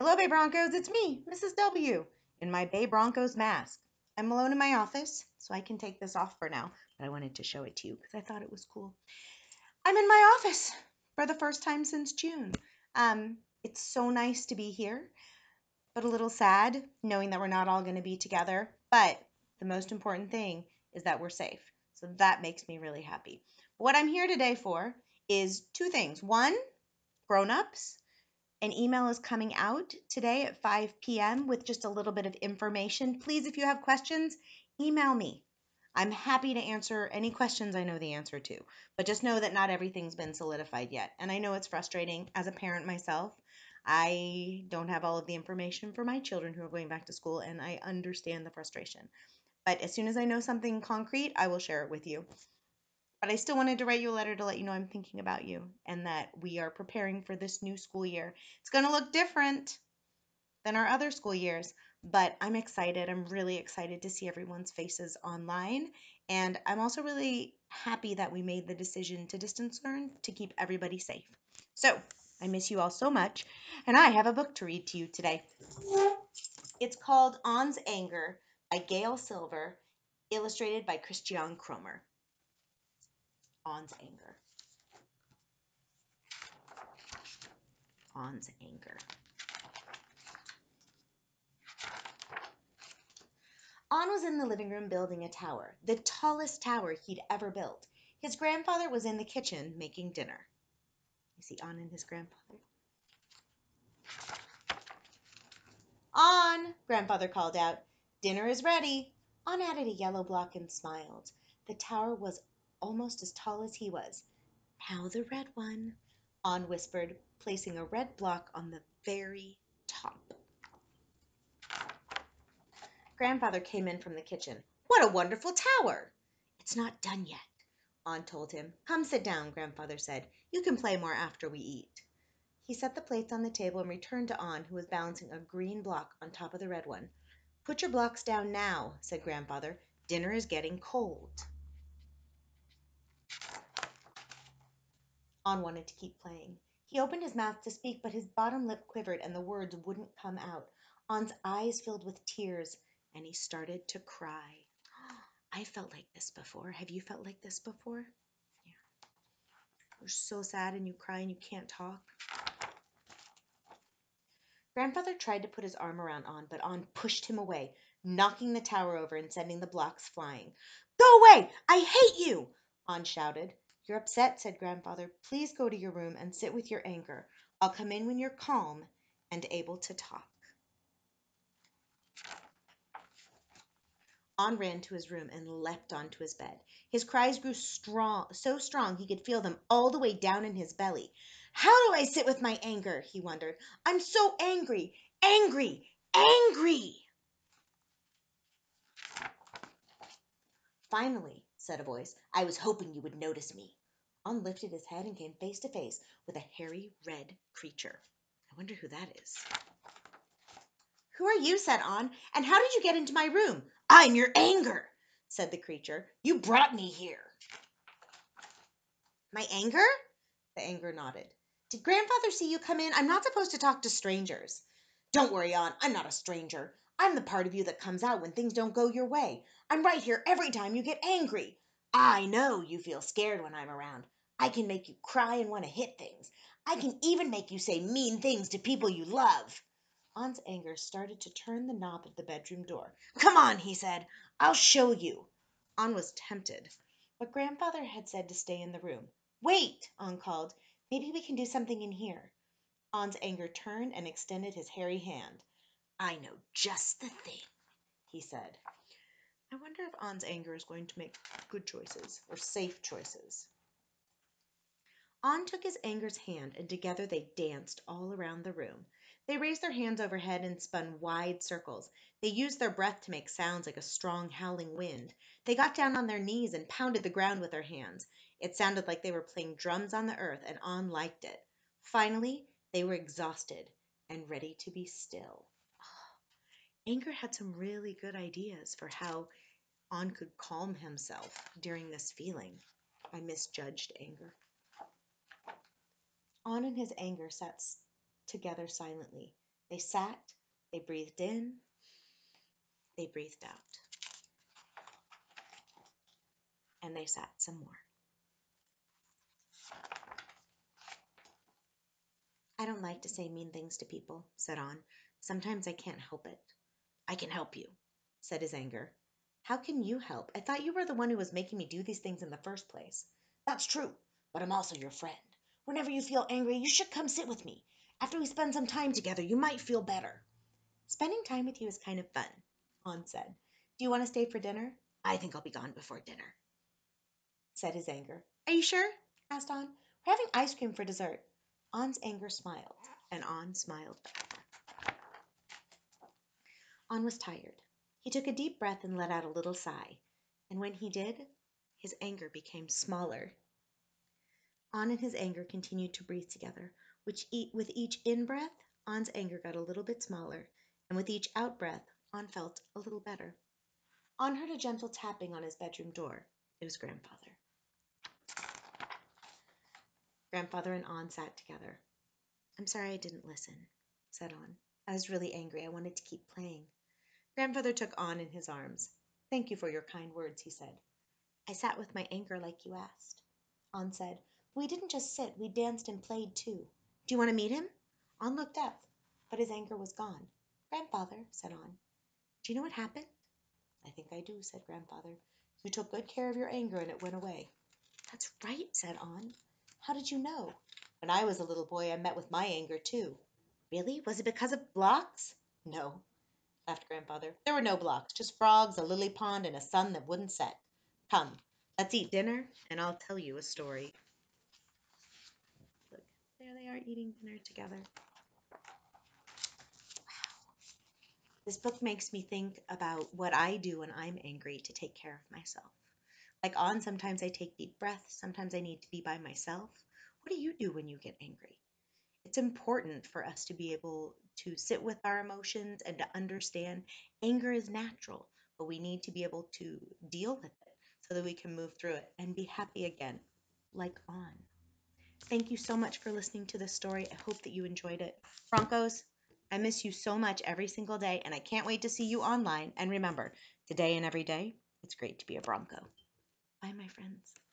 Hello, Bay Broncos. It's me, Mrs. W, in my Bay Broncos mask. I'm alone in my office, so I can take this off for now, but I wanted to show it to you because I thought it was cool. I'm in my office for the first time since June. Um, it's so nice to be here, but a little sad knowing that we're not all going to be together. But the most important thing is that we're safe. So that makes me really happy. What I'm here today for is two things. One, grown-ups. An email is coming out today at 5 p.m. with just a little bit of information. Please, if you have questions, email me. I'm happy to answer any questions I know the answer to, but just know that not everything's been solidified yet. And I know it's frustrating as a parent myself. I don't have all of the information for my children who are going back to school, and I understand the frustration. But as soon as I know something concrete, I will share it with you. But I still wanted to write you a letter to let you know I'm thinking about you and that we are preparing for this new school year. It's going to look different than our other school years, but I'm excited. I'm really excited to see everyone's faces online. And I'm also really happy that we made the decision to distance learn to keep everybody safe. So I miss you all so much. And I have a book to read to you today. It's called Anh's Anger by Gail Silver, illustrated by Christian Kromer. Anh's anger. Anh's anger. Anh was in the living room building a tower, the tallest tower he'd ever built. His grandfather was in the kitchen making dinner. You see Anh and his grandfather. Anh, grandfather called out. Dinner is ready. Anh added a yellow block and smiled. The tower was almost as tall as he was. Now the red one, Anh whispered, placing a red block on the very top. Grandfather came in from the kitchen. What a wonderful tower! It's not done yet, Anh told him. Come sit down, Grandfather said. You can play more after we eat. He set the plates on the table and returned to Anh, who was balancing a green block on top of the red one. Put your blocks down now, said Grandfather. Dinner is getting cold. Anh wanted to keep playing. He opened his mouth to speak, but his bottom lip quivered and the words wouldn't come out. Anh's eyes filled with tears and he started to cry. I felt like this before. Have you felt like this before? Yeah. You're so sad and you cry and you can't talk. Grandfather tried to put his arm around Anh, but Anh pushed him away, knocking the tower over and sending the blocks flying. Go away! I hate you! Anh shouted. You're upset, said Grandfather. Please go to your room and sit with your anger. I'll come in when you're calm and able to talk. Anh ran to his room and leapt onto his bed. His cries grew strong, so strong he could feel them all the way down in his belly. How do I sit with my anger? he wondered. I'm so angry, angry, angry. Finally, said a voice, I was hoping you would notice me. Anh lifted his head and came face to face with a hairy red creature. I wonder who that is. Who are you? said Anh, and how did you get into my room? I'm your anger, said the creature. You brought me here. My anger? The anger nodded. Did grandfather see you come in? I'm not supposed to talk to strangers. Don't worry, Anh. I'm not a stranger. I'm the part of you that comes out when things don't go your way. I'm right here every time you get angry. I know you feel scared when I'm around. I can make you cry and want to hit things. I can even make you say mean things to people you love. Anh's anger started to turn the knob of the bedroom door. Come on, he said. I'll show you. Anh was tempted, but grandfather had said to stay in the room. Wait, Anh called. Maybe we can do something in here. Anh's anger turned and extended his hairy hand. I know just the thing, he said. I wonder if Anh's anger is going to make good choices or safe choices. Anh took his anger's hand, and together they danced all around the room. They raised their hands overhead and spun wide circles. They used their breath to make sounds like a strong howling wind. They got down on their knees and pounded the ground with their hands. It sounded like they were playing drums on the earth, and Anh liked it. Finally, they were exhausted and ready to be still. Anger had some really good ideas for how Anh could calm himself during this feeling. I misjudged anger. Anh and his anger sat together silently. They sat, they breathed in, they breathed out. And they sat some more. I don't like to say mean things to people, said Anh. Sometimes I can't help it. I can help you, said his anger. How can you help? I thought you were the one who was making me do these things in the first place. That's true, but I'm also your friend. Whenever you feel angry, you should come sit with me. After we spend some time together, you might feel better. Spending time with you is kind of fun, Anh said. Do you want to stay for dinner? I think I'll be gone before dinner, said his anger. Are you sure? asked Anh. We're having ice cream for dessert. Anh's anger smiled, and Anh smiled back. Anh was tired. He took a deep breath and let out a little sigh, and when he did, his anger became smaller. Anh and his anger continued to breathe together, which with each in breath, Anh's anger got a little bit smaller, and with each out breath, Anh felt a little better. Anh heard a gentle tapping on his bedroom door. It was grandfather. Grandfather and Anh sat together. I'm sorry I didn't listen, said Anh. I was really angry. I wanted to keep playing. Grandfather took Anh in his arms. Thank you for your kind words, he said. I sat with my anger like you asked. Anh said, We didn't just sit, we danced and played too. Do you want to meet him? Anh looked up, but his anger was gone. Grandfather, said Anh, do you know what happened? I think I do, said Grandfather. You took good care of your anger and it went away. That's right, said Anh. How did you know? When I was a little boy, I met with my anger too. Really? Was it because of blocks? No, laughed Grandfather. There were no blocks, just frogs, a lily pond, and a sun that wouldn't set. Come, let's eat dinner, and I'll tell you a story. Look, there they are eating dinner together. This book makes me think about what I do when I'm angry to take care of myself. Like Anh, sometimes I take deep breaths, sometimes I need to be by myself. What do you do when you get angry? It's important for us to be able to sit with our emotions and to understand anger is natural, but we need to be able to deal with it so that we can move through it and be happy again, like Anh. Thank you so much for listening to this story. I hope that you enjoyed it. Broncos, I miss you so much every single day, and I can't wait to see you online. And remember, today and every day, it's great to be a Bronco. Bye, my friends.